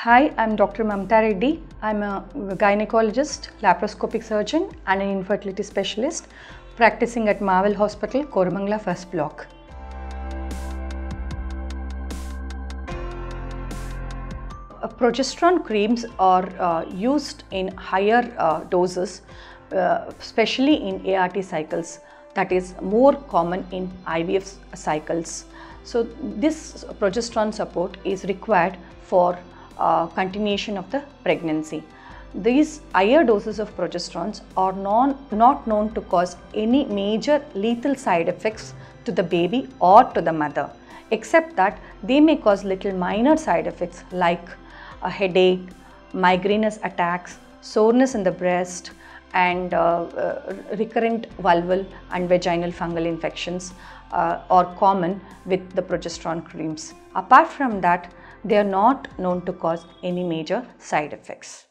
Hi, I'm Dr. Mamatha Reddy. I'm a gynecologist, laparoscopic surgeon, and an infertility specialist practicing at Marvel Hospital, Koramangala First Block. Uh, progesterone creams are uh, used in higher uh, doses, uh, especially in ART cycles, that is more common in IVF cycles. So, this progesterone support is required for uh, continuation of the pregnancy. These higher doses of progesterones are non, not known to cause any major lethal side effects to the baby or to the mother, except that they may cause little minor side effects like a headache, migrainous attacks, soreness in the breast, and uh, uh, recurrent vulval and vaginal fungal infections uh, are common with the progesterone creams. Apart from that, they are not known to cause any major side effects.